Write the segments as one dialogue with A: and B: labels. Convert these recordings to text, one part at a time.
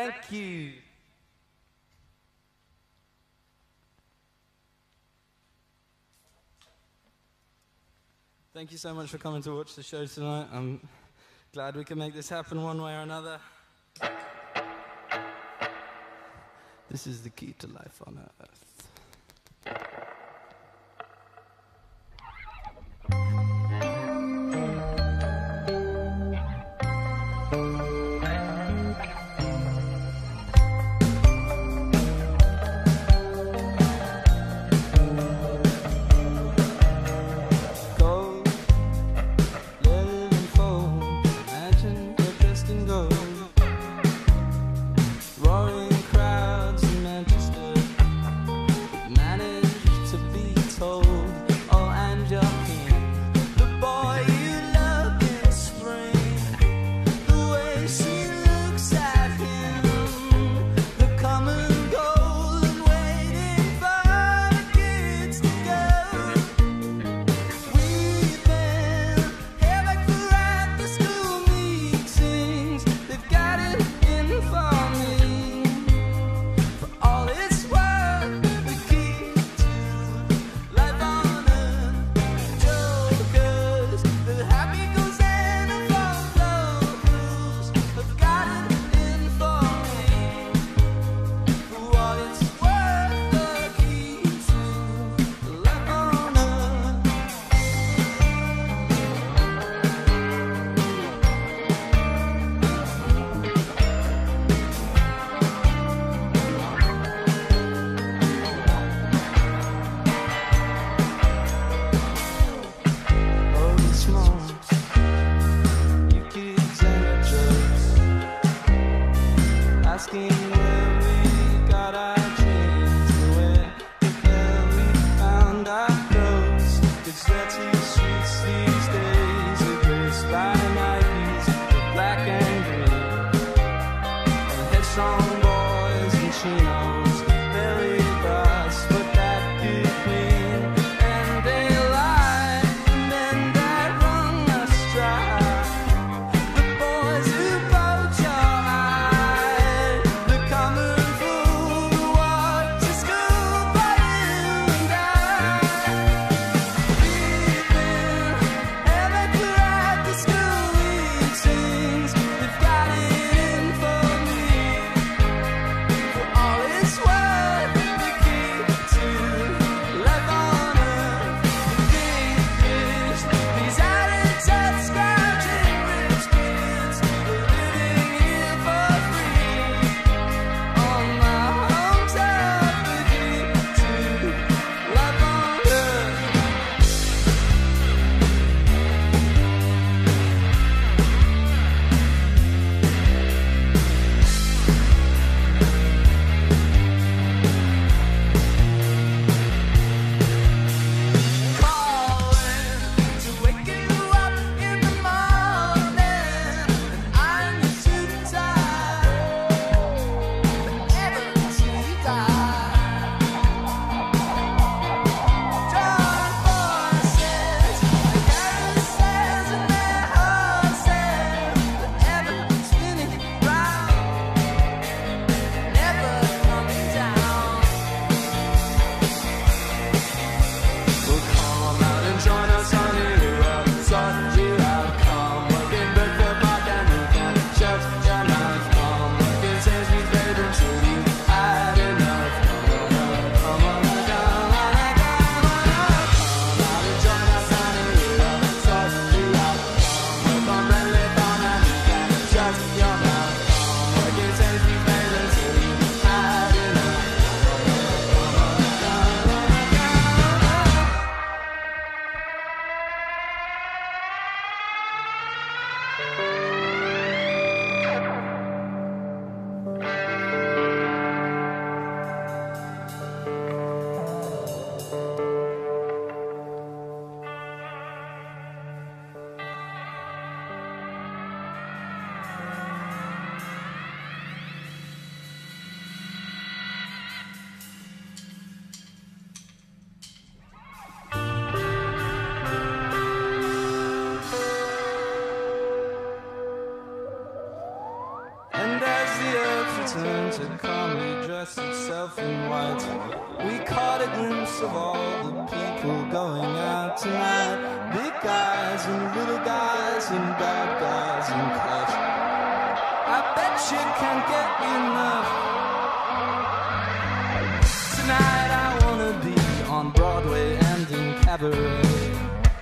A: Thank you. Thank you so much for coming to watch the show tonight. I'm glad we can make this happen one way or another. This is the key to life on earth.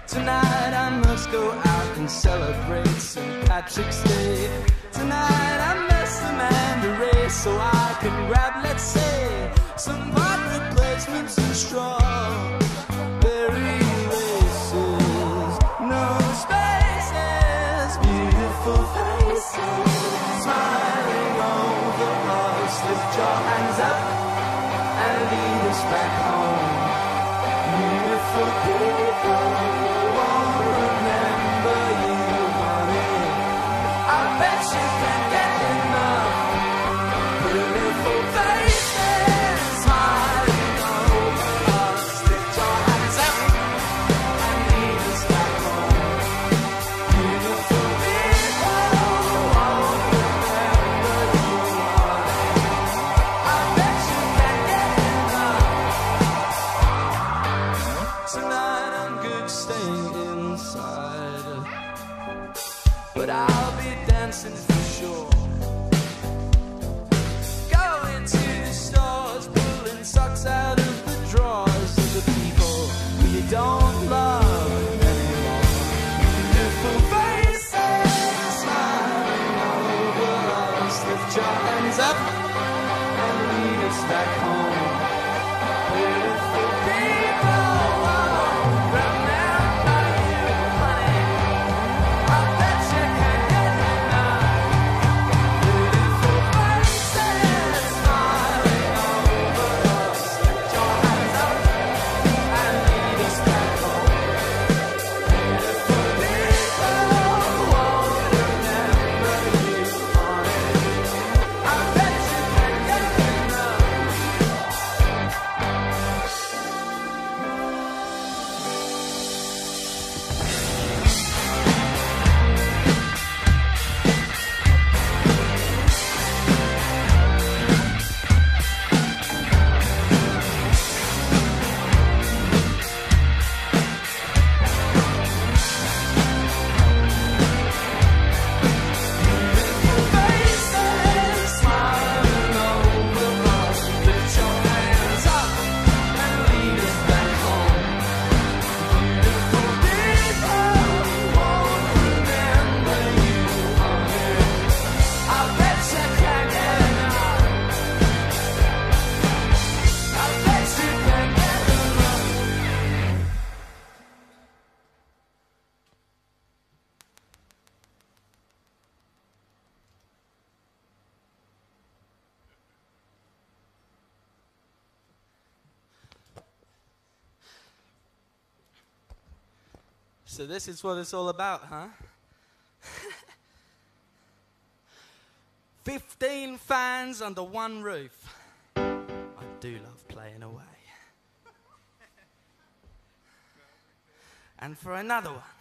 A: Tonight I must go out and celebrate St. Patrick's Day. Tonight I must demand a raise so I can grab, let's say, some hot replacements and straw. So, this is what it's all about, huh? 15 fans under one roof. I do love playing away. and for another one.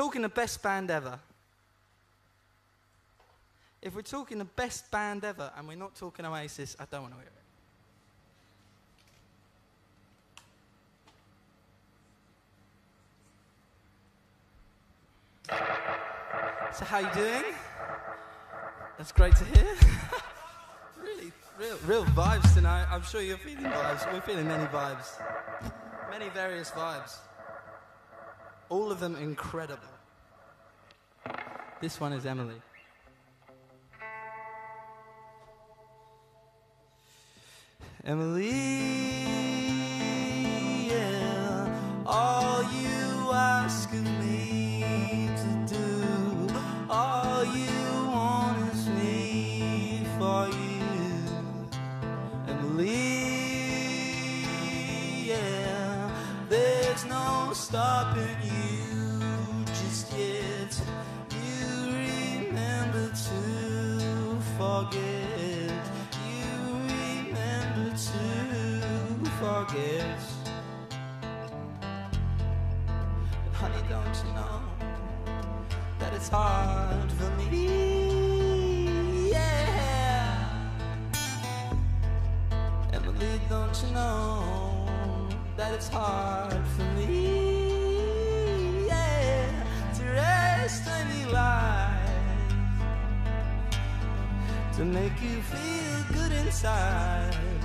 A: Talking the best band ever, if we're talking the best band ever, and we're not talking Oasis, I don't want to hear it. So how you doing? That's great to hear. really, real, real vibes tonight. I'm sure you're feeling vibes. We're feeling many vibes, many various vibes. All of them incredible. This one is Emily. Emily, yeah, all you ask of me to do, all you want is me for you. Emily, yeah, there's no stopping forget. You remember to forget. But honey, don't you know that it's hard for me? Yeah. Emily, don't you know that it's hard for me? Yeah, to rest any lies, to make you feel good inside.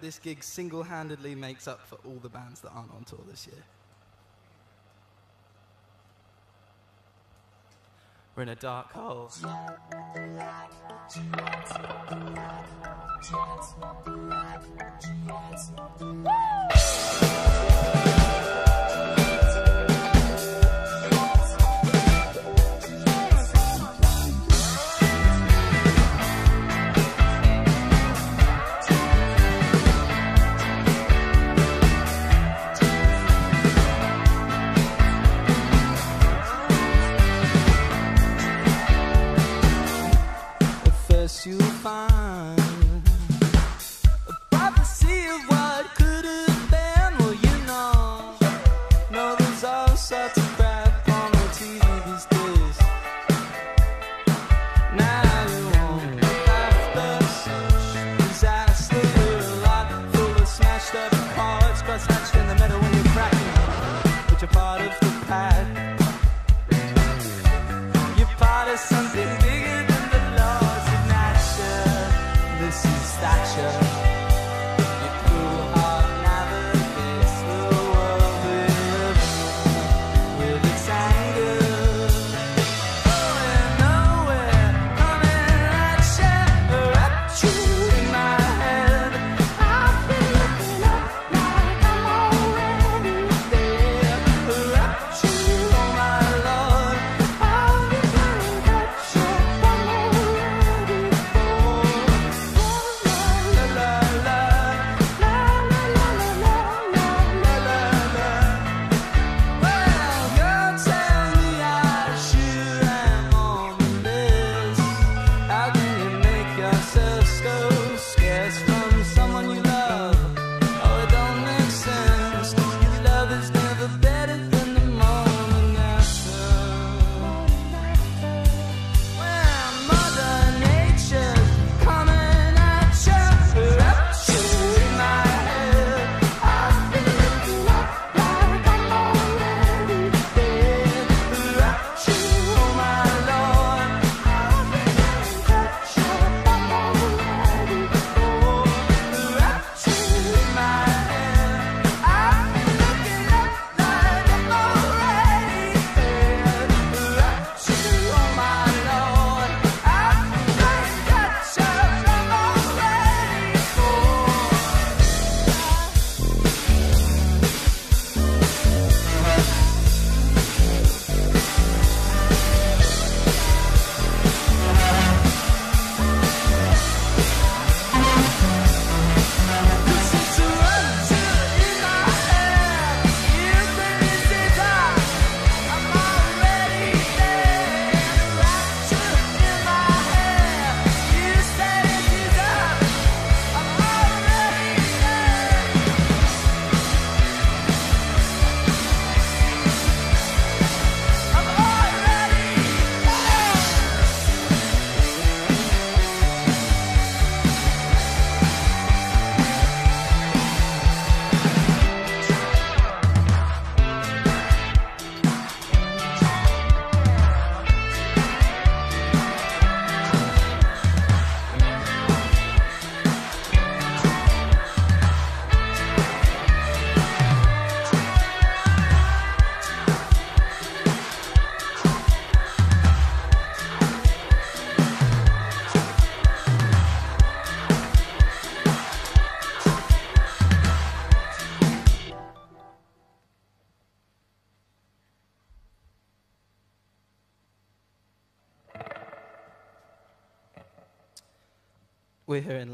A: this
B: gig single handedly makes up for all the bands that aren't on tour this year. We're in a dark hole. Woo!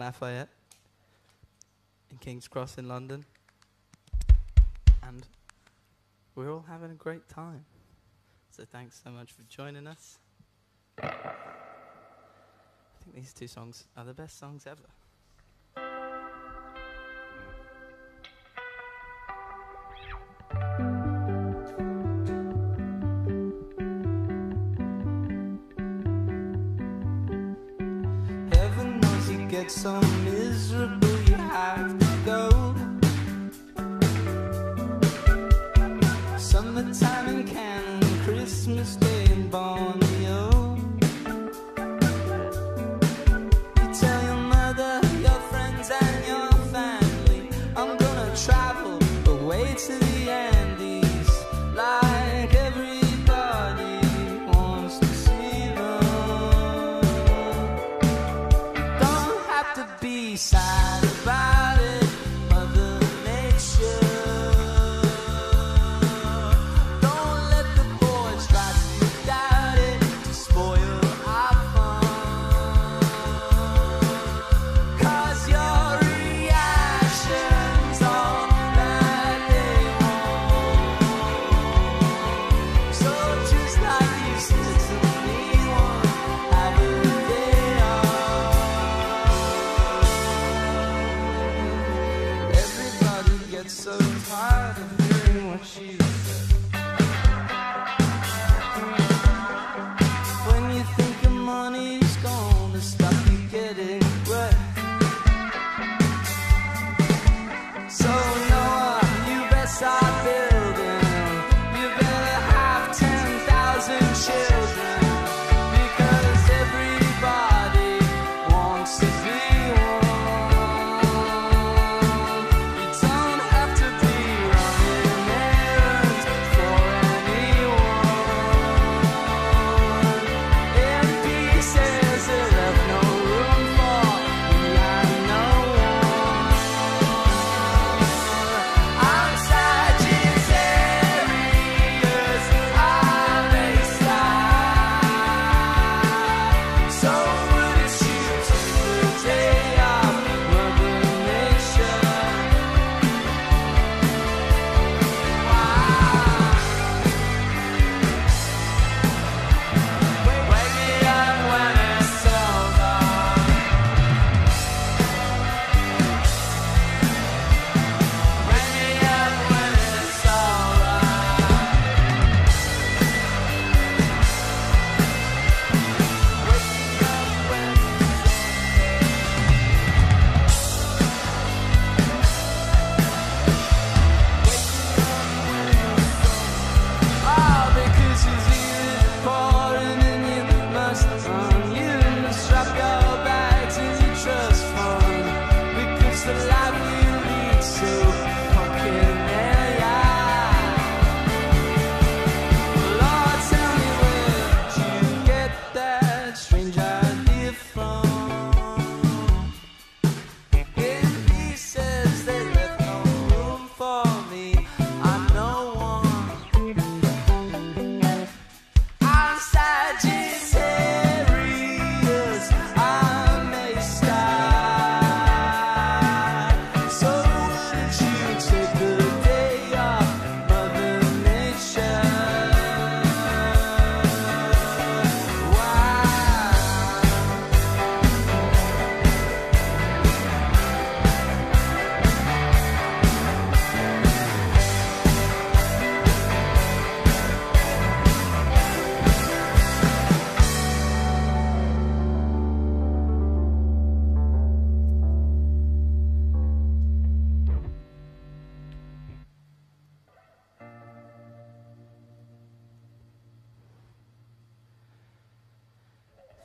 B: Lafayette in King's Cross in London. And we're all having a great time. So thanks so much for joining us. I think these two songs are the best songs ever.
A: some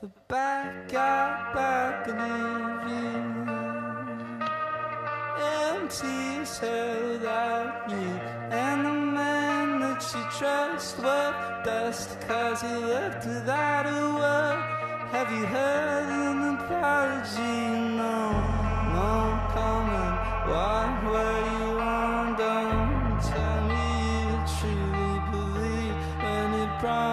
A: the back out back and evening empties her without me. And the man that she trusts was dust cause he left without a word. Have you heard an apology? No no comment. What were you on don't tell me you truly believe any promise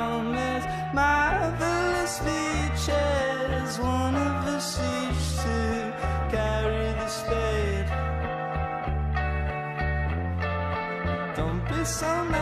A: some.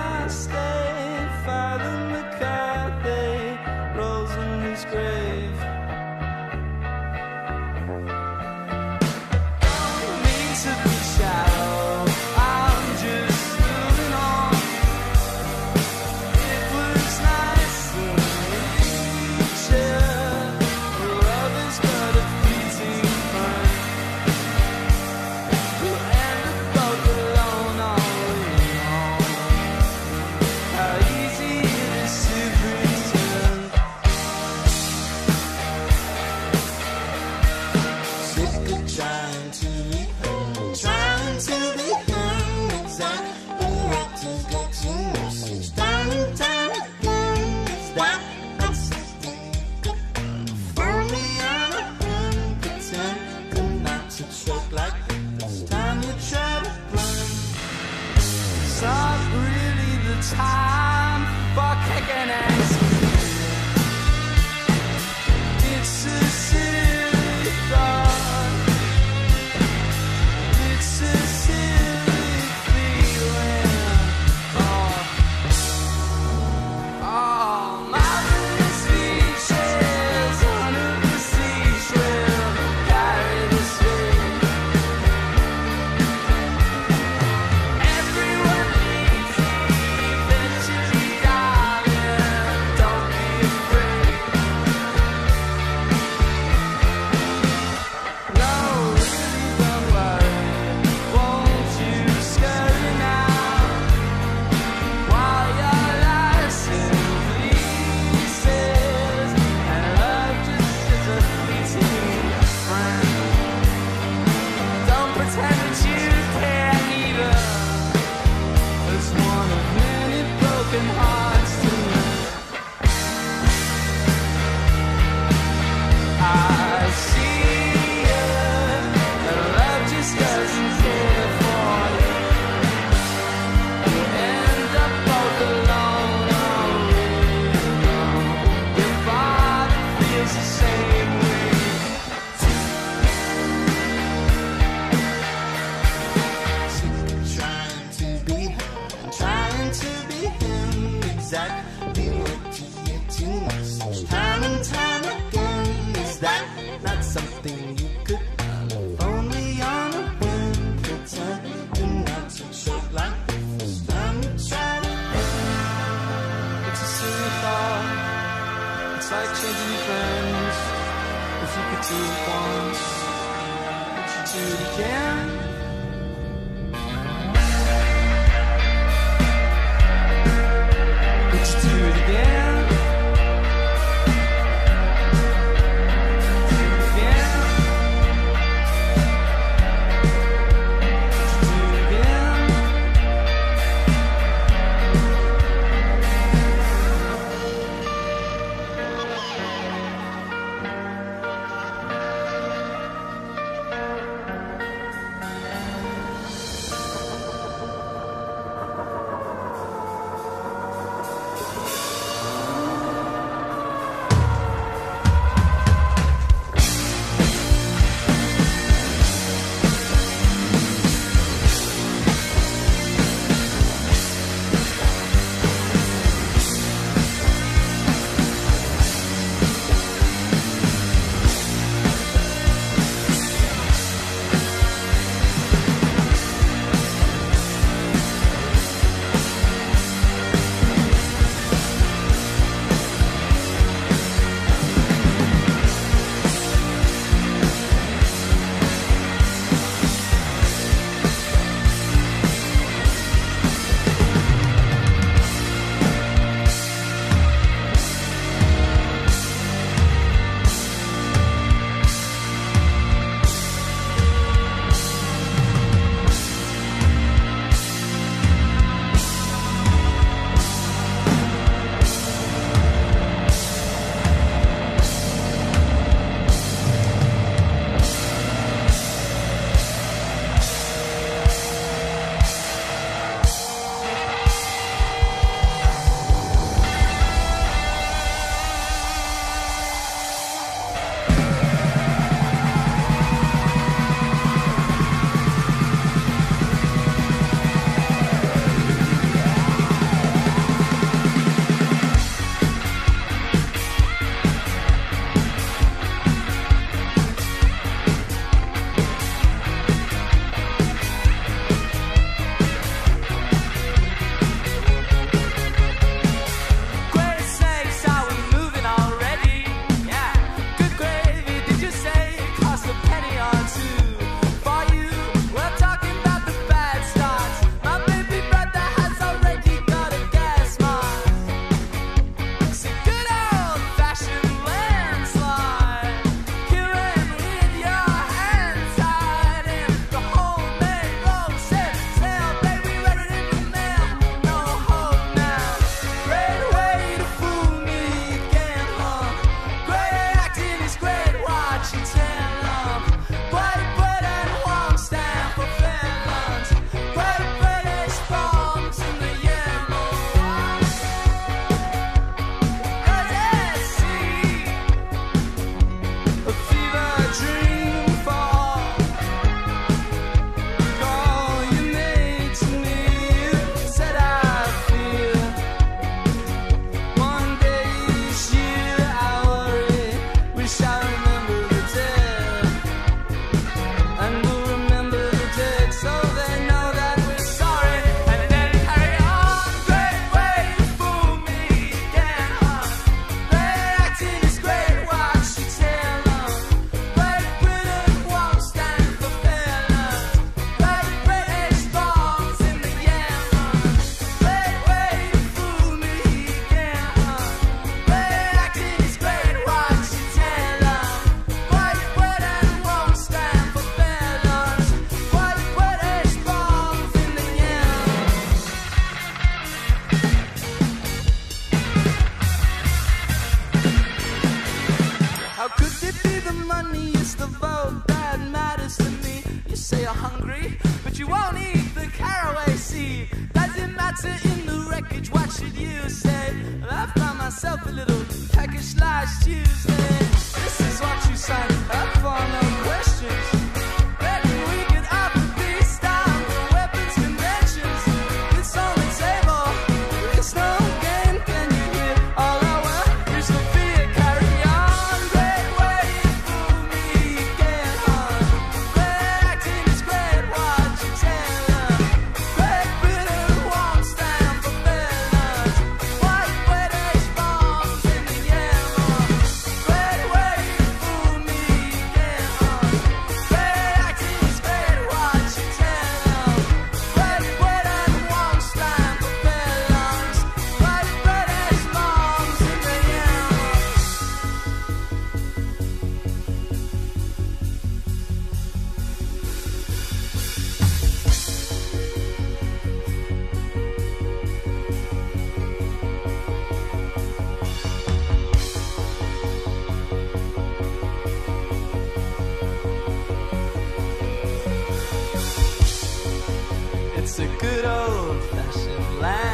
A: good old fashioned line.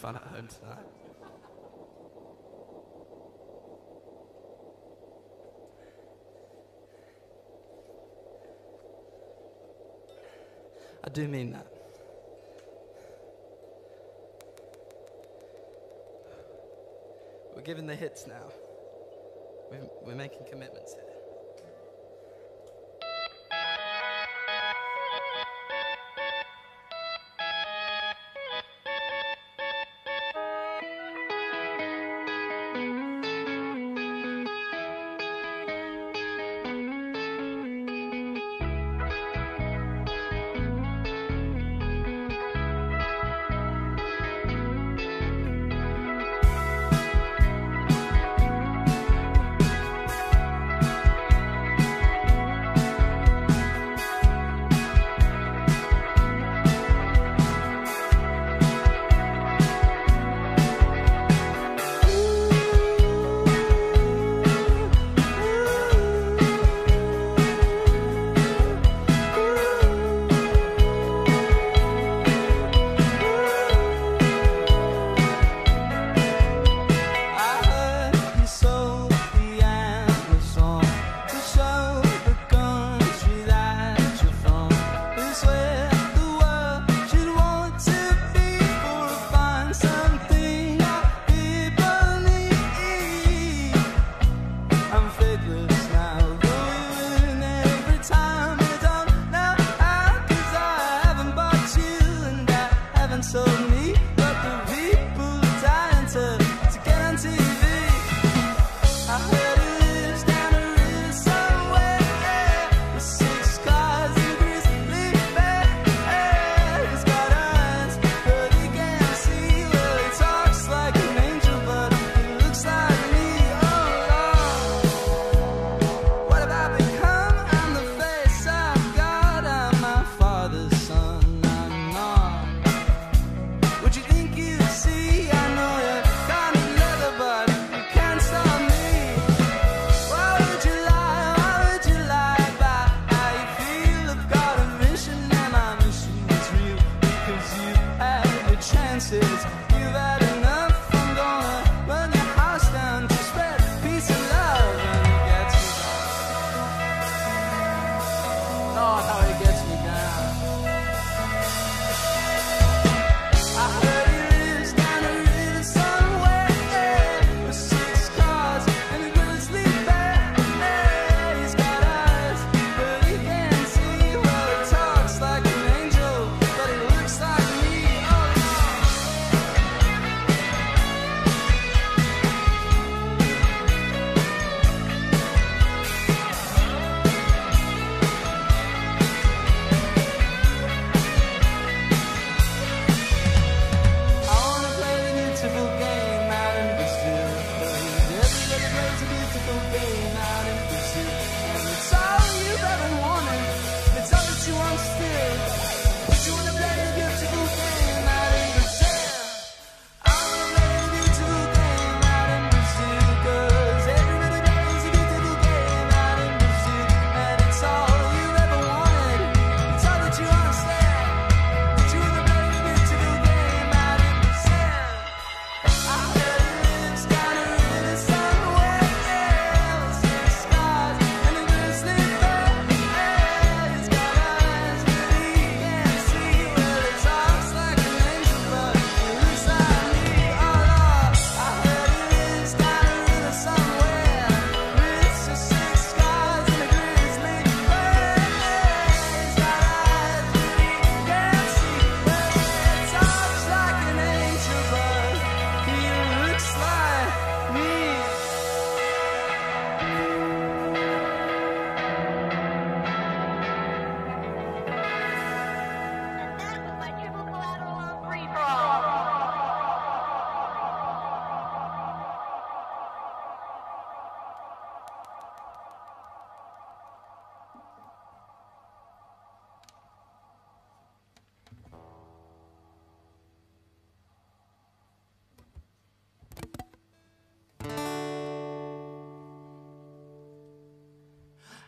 A: fun at home tonight. I do mean that. We're giving the hits now. We're, we're making commitments here.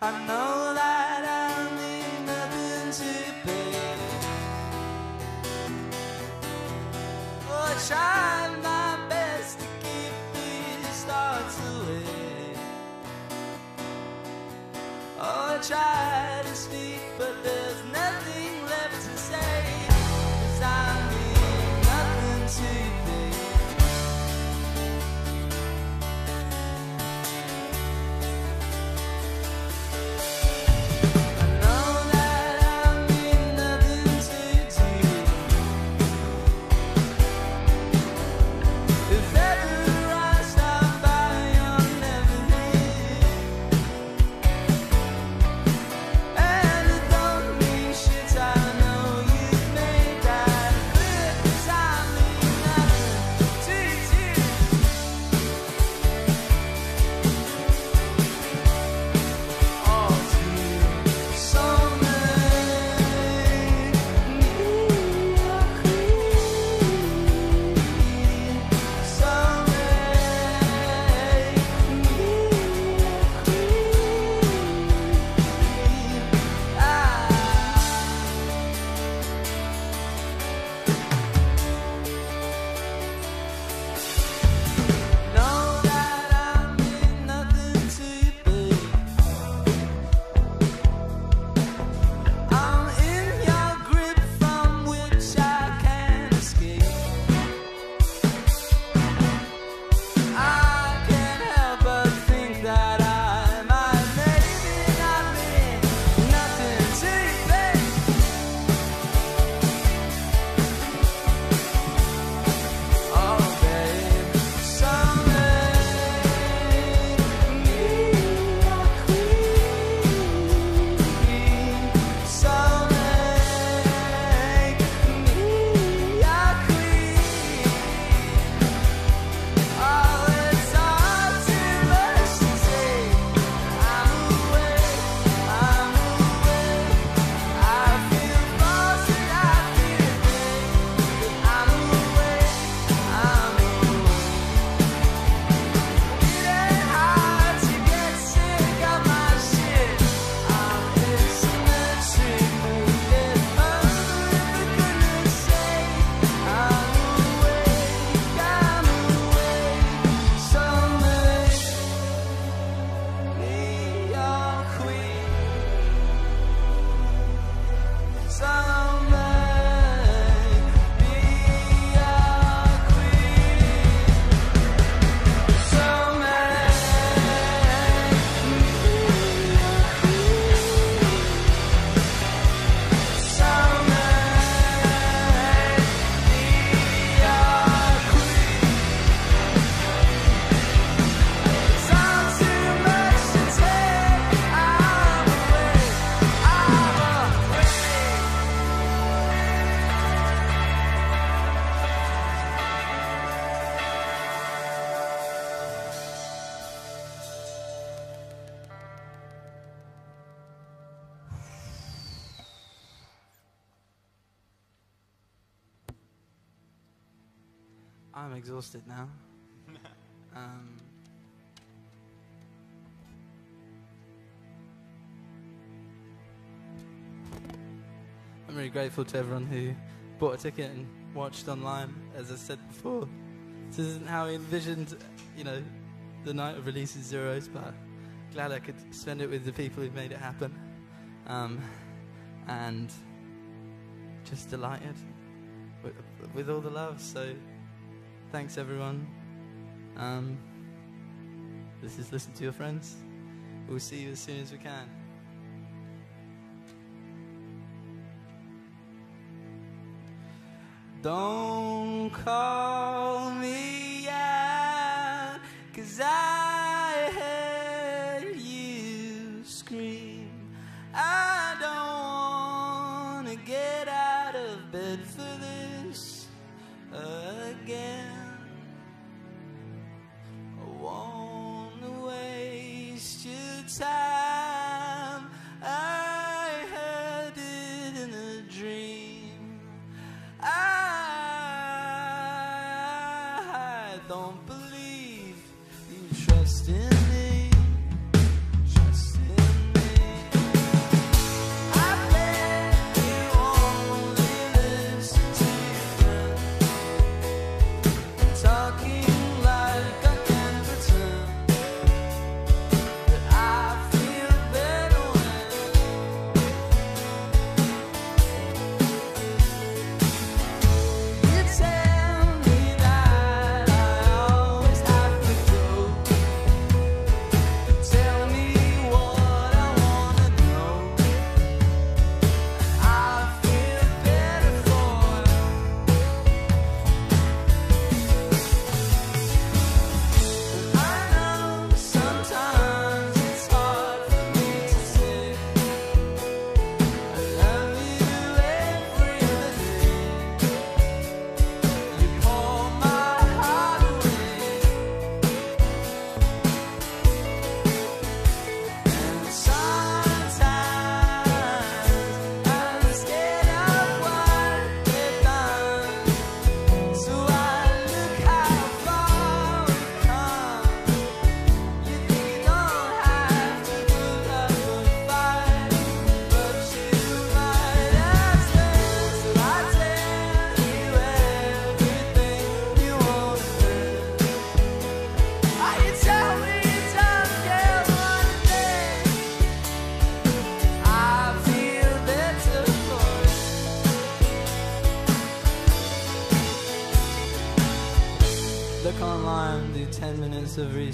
A: I know that oh, I mean nothing to pay. Oh, child. Very grateful to everyone who bought a ticket and watched online. As I said before, this isn't how I envisioned, you know, the night of releasing zeros, but glad I could spend it with the people who made it happen. Um, and just delighted with, with, all the love. So thanks, everyone. Um, this is Listen to Your Friends. We'll see you as soon as we can. Don't call me out, cause I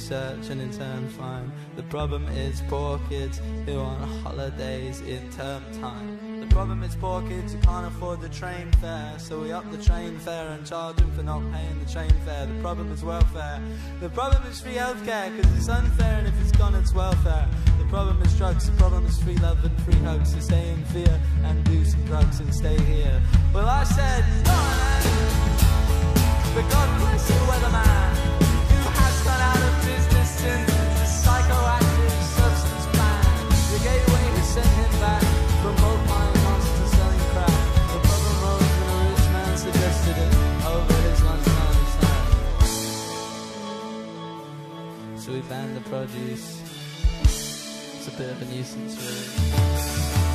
A: research and in turn fine. The problem is poor kids who on holidays in term time. The problem is poor kids who can't afford the train fare, so we up the train fare and charge them for not paying the train fare. The problem is welfare. The problem is free healthcare, because it's unfair, and if it's gone, it's welfare. The problem is drugs, the problem is free love and free hugs, so stay in fear and do some drugs and stay here. Well, I said, then. But God bless you, weatherman, we the produce. It's a bit of a nuisance, really.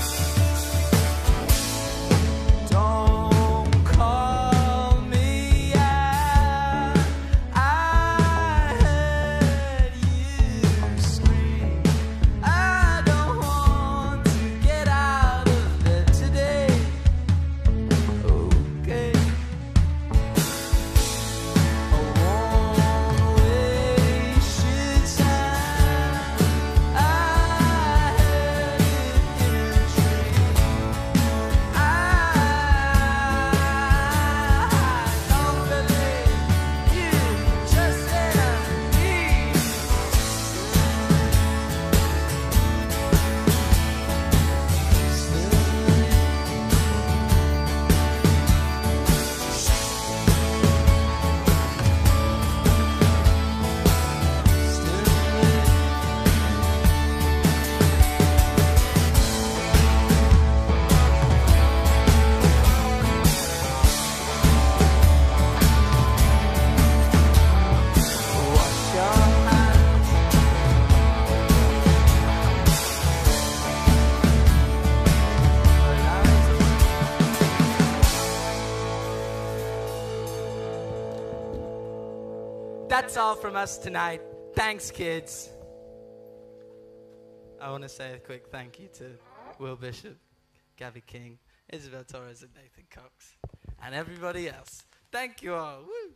A: That's all from us tonight. Thanks, kids. I want to say a quick thank you to Will Bishop, Gabby King, Isabel Torres, and Nathan Cox, and everybody else. Thank you all. Woo!